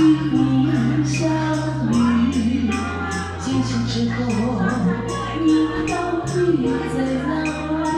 与你相遇，惊醒之后，你到底在哪里？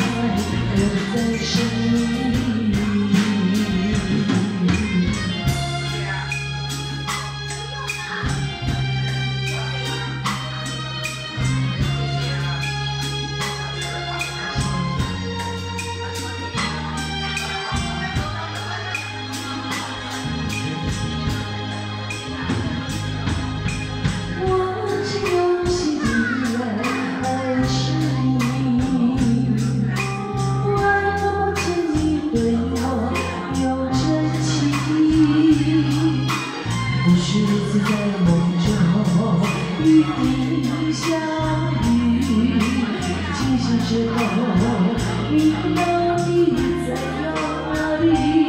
与你相遇，清醒之后，你不知道你在哪里。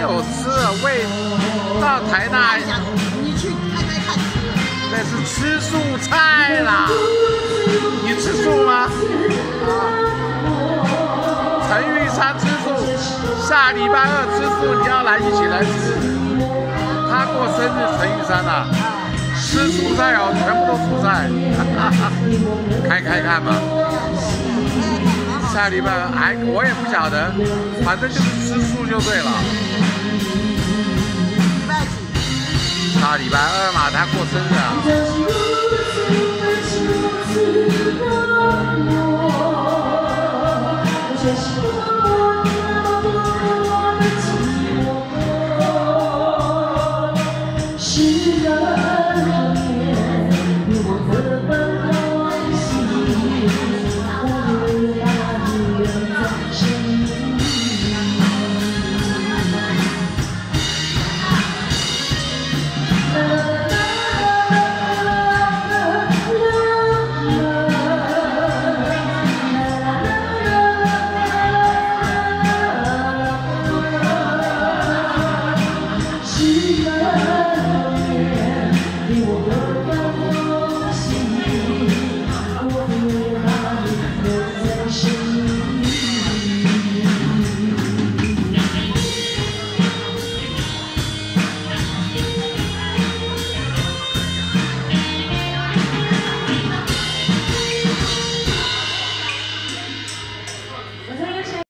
有吃，为到台大你去开开看吃。那是吃素菜啦。你吃素吗？陈玉山吃素，下礼拜二吃素，你要来一起来吃。他过生日，陈玉山呐、吃蔬菜哦，全部都蔬菜，开开看嘛。下礼拜还我也不晓得，反正就是吃素就对了。礼拜几？下礼拜二嘛，他过生日啊。Lord.